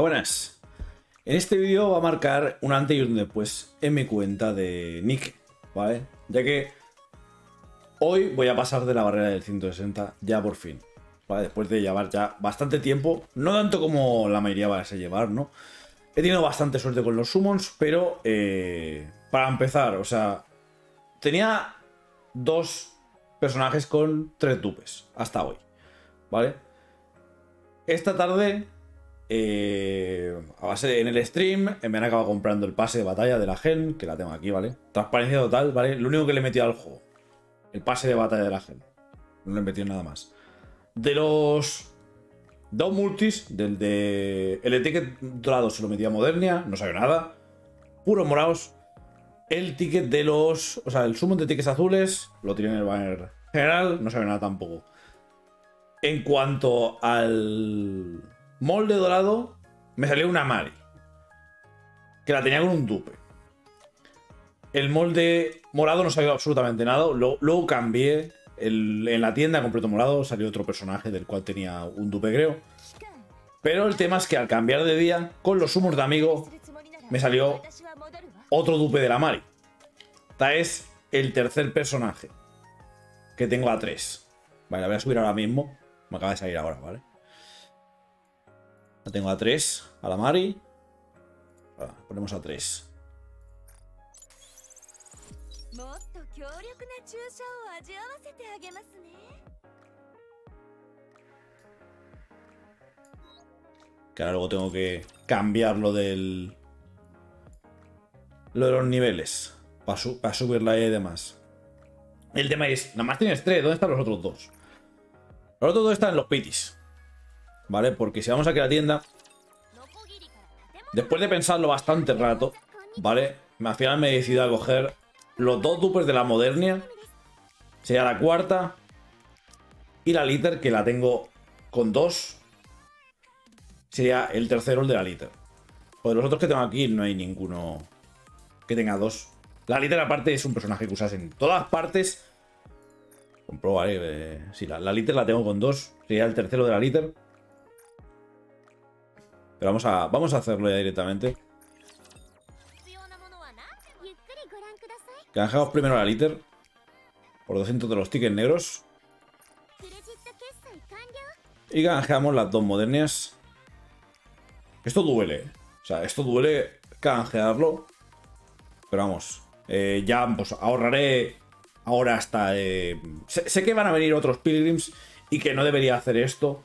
Buenas. En este vídeo va a marcar un antes y un después en mi cuenta de Nick, ¿vale? Ya que hoy voy a pasar de la barrera del 160 ya por fin, ¿vale? Después de llevar ya bastante tiempo, no tanto como la mayoría va a llevar, ¿no? He tenido bastante suerte con los summons, pero eh, para empezar, o sea, tenía dos personajes con tres dupes hasta hoy, ¿vale? Esta tarde, eh, a base en el stream, me han acabado comprando el pase de batalla de la gen, que la tengo aquí, ¿vale? Transparencia total, ¿vale? Lo único que le he metido al juego, el pase de batalla de la gen. No le he metido nada más. De los dos multis, del de... El ticket dorado se lo metía a Modernia, no sabe nada. Puros morados. El ticket de los... O sea, el summon de tickets azules lo tiene en el banner general, no sabe nada tampoco. En cuanto al molde dorado, me salió una Mari. Que la tenía con un dupe. El molde morado no salió absolutamente nada. Luego, cambié. en la tienda completo morado salió otro personaje del cual tenía un dupe, creo. Pero el tema es que al cambiar de día, con los humos de amigo, me salió otro dupe de la Mari. Esta es el tercer personaje que tengo a 3. Vale, la voy a subir ahora mismo. Me acaba de salir ahora, ¿vale? La tengo a 3. A la Mari. ponemos a 3. Que ahora luego tengo que cambiar lo del... Lo de los niveles. Para, para subirla y demás. El tema es, nada más tienes tres, ¿dónde están los otros dos? Los otros dos están en los pitis. ¿Vale? Porque si vamos aquí a la tienda... Después de pensarlo bastante rato, ¿vale? Al final me he decidido a coger los dos dupes de la Modernia. Sería la cuarta. Y la Liter, que la tengo con dos. Sería el tercero, el de la Liter. Pues los otros que tengo aquí no hay ninguno que tenga dos. La Liter aparte es un personaje que usas en todas partes. Comprobaré. Eh, sí, la, la Liter la tengo con dos. Sería el tercero de la Liter. Pero vamos a, vamos a hacerlo ya directamente. Canjeamos primero la Liter. Por 200 de los tickets negros. Y canjeamos las dos modernias. Esto duele. O sea, esto duele canjearlo. Pero vamos. Eh, ya pues ahorraré ahora hasta... Eh, sé, que van a venir otros pilgrims y que no debería hacer esto.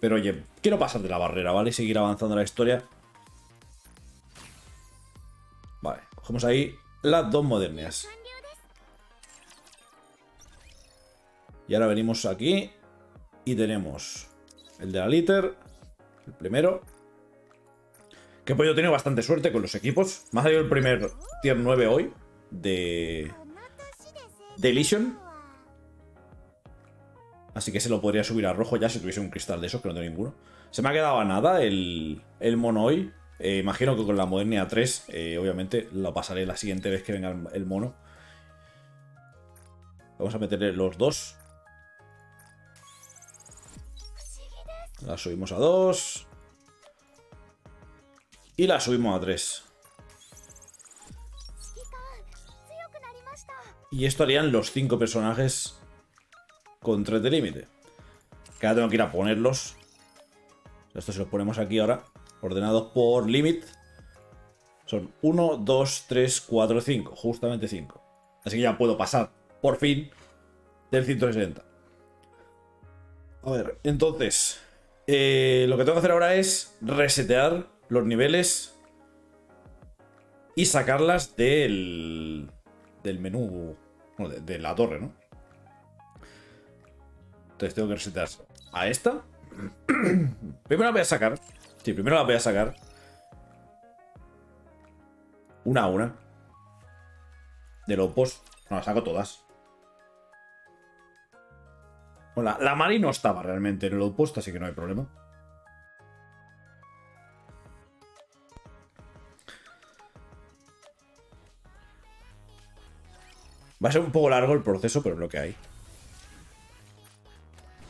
Pero oye, quiero pasar de la barrera, ¿vale? Y seguir avanzando la historia. Vale, cogemos ahí las dos modernas. Y ahora venimos aquí y tenemos el de la liter, el primero. Que pues yo he tenido bastante suerte con los equipos. Me ha salido el primer tier 9 hoy de, de Así que se lo podría subir a rojo ya si tuviese un cristal de esos, que no tengo ninguno. Se me ha quedado a nada el, el mono hoy. Eh, imagino que con la Modernia 3, eh, obviamente, lo pasaré la siguiente vez que venga el, mono. Vamos a meterle los dos. La subimos a 2. Y la subimos a 3. Y esto harían los cinco personajes con 3 de límite. Que ahora tengo que ir a ponerlos. Esto se los ponemos aquí ahora. Ordenados por limit. Son 1, 2, 3, 4, 5. Justamente 5. Así que ya puedo pasar, por fin, del 160. A ver, entonces... Eh, lo que tengo que hacer ahora es resetear los niveles y sacarlas del, del menú de, la torre, ¿no? Entonces tengo que resetear a esta. primero la voy a sacar. Sí, primero la voy a sacar. Una a una. De los post. No, la saco todas. Bueno, la, la Mari no estaba realmente en el outpost, así que no hay problema. Va a ser un poco largo el proceso, pero es lo que hay.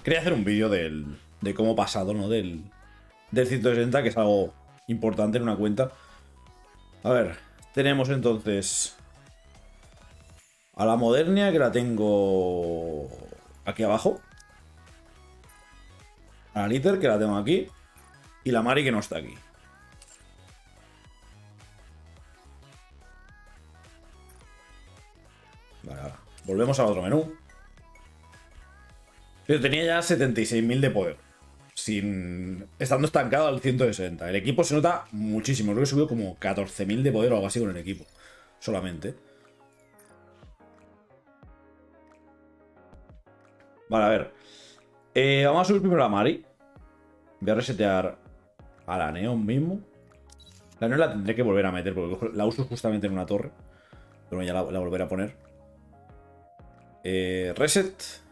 Quería hacer un vídeo de cómo he pasado, ¿no? Del, del 160, que es algo importante en una cuenta. A ver, tenemos entonces a la Modernia, que la tengo aquí abajo. A la Litter, que la tengo aquí. Y la Mari, que no está aquí. Vale, ahora. Volvemos al otro menú. Yo tenía ya 76.000 de poder. Sin. Estando estancado al 160. El equipo se nota muchísimo. Creo que he subido como 14.000 de poder o algo así con el equipo. Solamente. Vale, a ver. Eh, vamos a subir primero a Mari. Voy a resetear a la Neon mismo. La Neon la tendré que volver a meter porque la uso justamente en una torre. Pero ya la, volveré a poner. Eh, reset.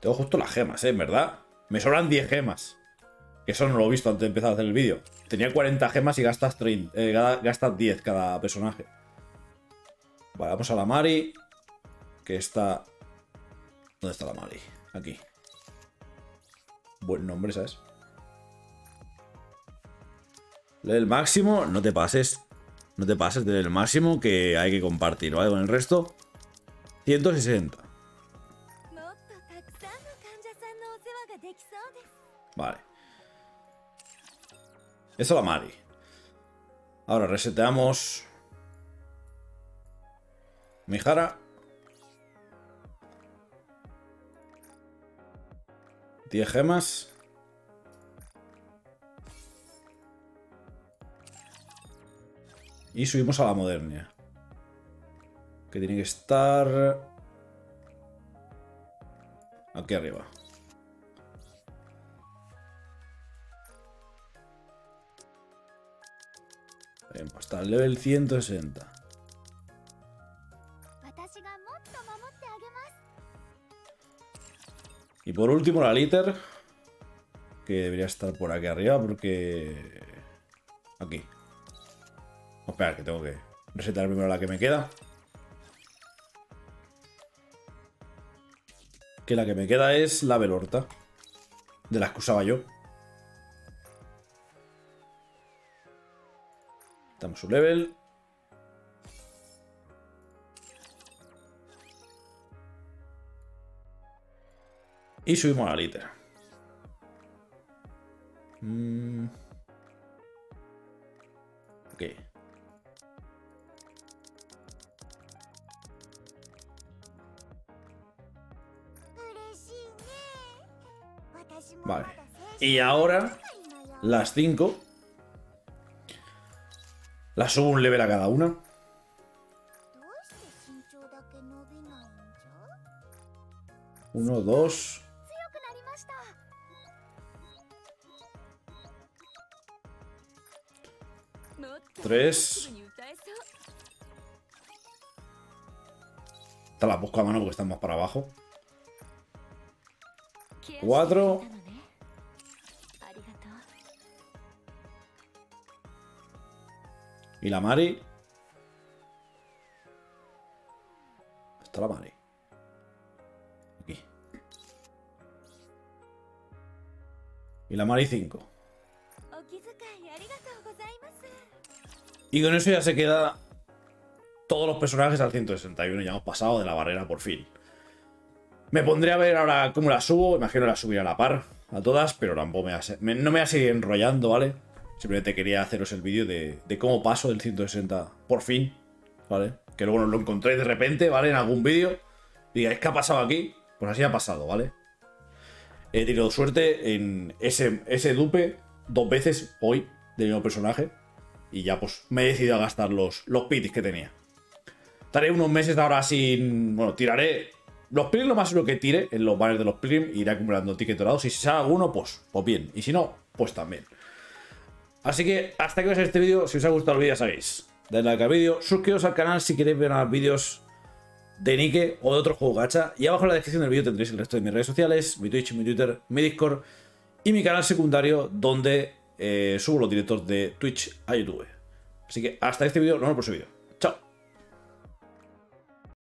Tengo justo las gemas, ¿eh? ¿Verdad? Me sobran 10 gemas. Que eso no lo he visto antes de empezar a hacer el vídeo. Tenía 40 gemas y gastas, 30, eh, gastas 10 cada personaje. Vale, vamos a la Mari. Que está... ¿Dónde está la Mari? Aquí. Buen nombre, ¿sabes? El máximo, no te pases. No te pases del máximo que hay que compartir, ¿vale? Con el resto, 160. Vale. Eso la Mari. Ahora reseteamos. Mijara. 10 gemas. Y subimos a la modernia. Que tiene que estar... Aquí arriba. Está el level 160. Y por último la liter. Que debería estar por aquí arriba porque... Aquí. Espera, que tengo que resetar primero la que me queda. Que la que me queda es la velorta. De las que usaba yo. Damos su level. Y subimos a la litera. Mm. Vale. Y ahora, las 5. Las subo un level a cada una. Uno, dos, Tres. Esta la busco a mano porque están más para abajo. Cuatro. Y la Mari. Está la Mari. Aquí. Y la Mari 5. Y con eso ya se queda todos los personajes al 161. Ya hemos pasado de la barrera por fin. Me pondré a ver ahora cómo la subo. Imagino la subiré a la par a todas, pero tampoco me, me no me voy a seguir enrollando, ¿vale? Simplemente quería haceros el vídeo de, cómo paso del 160 por fin, ¿vale? Que luego nos lo encontré de repente, ¿vale? En algún vídeo. Digáis, ¿qué ha pasado aquí? Pues así ha pasado, ¿vale? He tenido suerte en ese, ese dupe dos veces hoy de mi nuevo personaje. Y ya pues me he decidido a gastar los, los pitis que tenía. Estaré unos meses de ahora sin... Bueno, tiraré... Los pitis lo más lo que tire en los banners de los pitis iré acumulando tickets dorados. Y si sale alguno, pues, pues bien. Y si no, pues también. Así que hasta a ser este vídeo. Si os ha gustado el vídeo ya sabéis. Dadle like al vídeo, suscribiros al canal si queréis ver más vídeos de Nike o de otro juego gacha. Y abajo en la descripción del vídeo tendréis el resto de mis redes sociales, mi Twitch, mi Twitter, mi Discord y mi canal secundario donde eh, subo los directos de Twitch a YouTube. Así que hasta este vídeo, nos en el próximo vídeo.